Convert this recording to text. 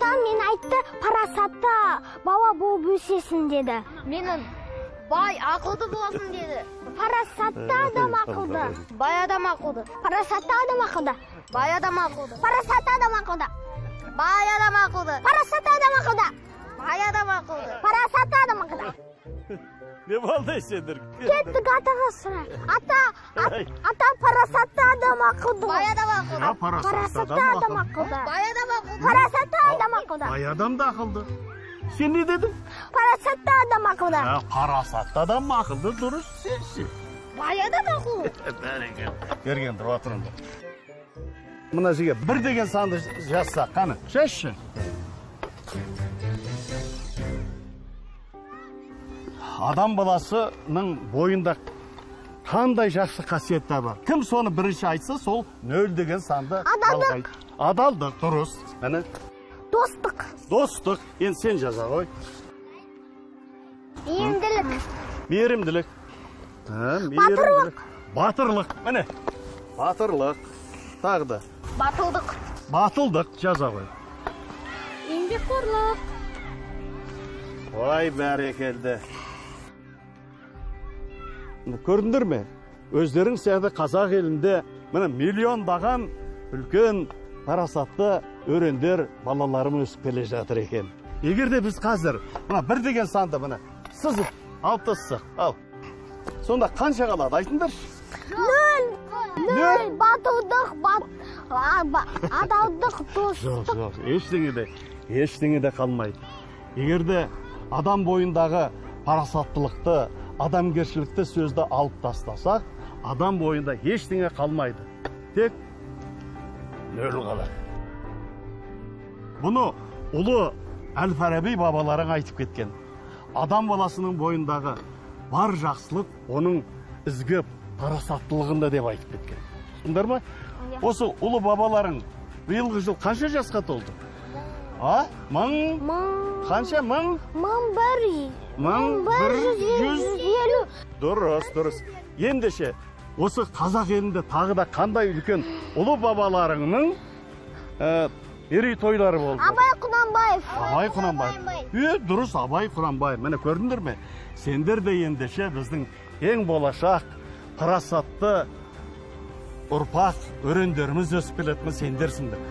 атам мен айтты парасатты бала болып өсесің деді. Менің бай ақылды боласың деді. Парасатты адам ақылды бай адам ақылды. Парасатты адам ақылды бай адам ақылды. Парасатты адам ақылды бай адам ақылды. Парасатты адам ақылды бай адам ақылды. Парасатты адам ақылды не болды сендер? Кеттік атаға сұра ата ат- ата парасатты адам ақылды бай адам ақылды. Парасатты адам ақылды. бай адам ақылды. Парасатты ақылды бай адам да ақылды сен не дедің парасатты адам ақылды парасатты адам ақылды дұрыс ше бай адам ақылды бәрекелді берген тұра тұрыңдар мына жерге бір деген санды жазсақ қане шешші адам баласының бойында қандай жақсы қасиеттер бар кім соны бірінші айтса сол нөл деген санды Адалдық. адалдық дұрыс міне достық. Достық. Енді сен жаза ғой. Мейірімділік. Ә, мейірімділік. Батырлық. Міне. Батырлық. Тағы да. Батылдық. Батылдық. Жаза ғой. Еңбекқорлық. Ой бәрекелді көрдіңдер ме? Өздерің сияқты қазақ елінде міне миллиондаған үлкен парасатты өрендер балаларым өсіп келе жатыр екен егер де біз қазір мына бір деген санды міне сызып алып тастасақ ал сонда қанша қалады айтыңдаршы нөл Нөл. батылдық адалдық жоқ достық жоқ ештеңе де ештеңе де қалмайды егер де адам бойындағы парасаттылықты адамгершілікті сөзді алып тастасақ адам бойында ештеңе қалмайды тек нөл қалады бұны ұлы әл фараби бабаларың айтып кеткен адам баласының бойындағы бар жақсылық оның ізгі парасаттылығында деп айтып кеткен түсіндіңдер ма осы ұлы бабаларың биылғы жыл қанша жасқа толды а мың қанша мың мың бір мың бір жүз елу дұрыс дұрыс ендеше осы қазақ елінде тағы да қандай үлкен ұлы бабаларыңның ә, мерейтойлары болды абай құнанбаев абай құнанбаев е дұрыс абай құнанбаев міне көрдіңдер ме сендер де ендеше біздің ең болашақ парасатты ұрпақ өрендеріміз өсіп келетін сендерсіңдер